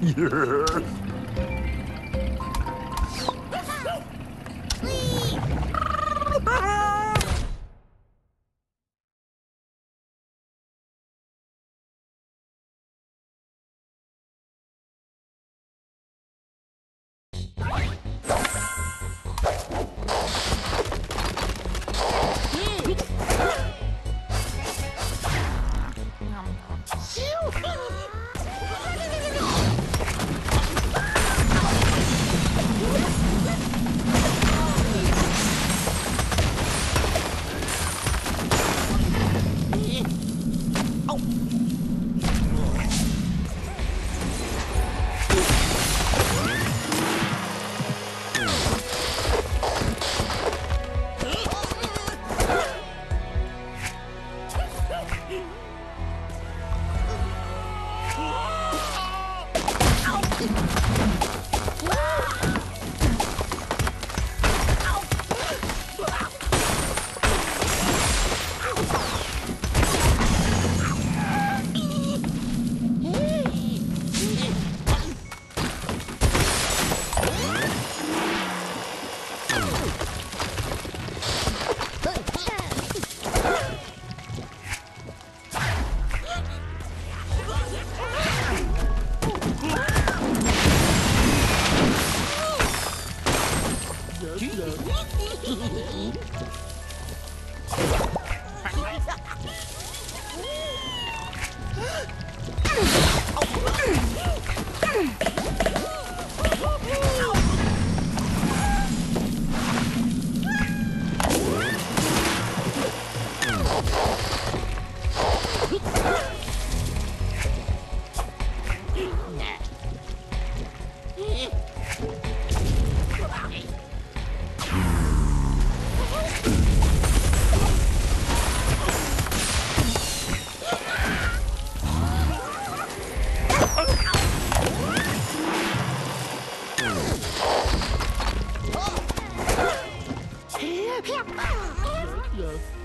yeah. Yeah. Yes.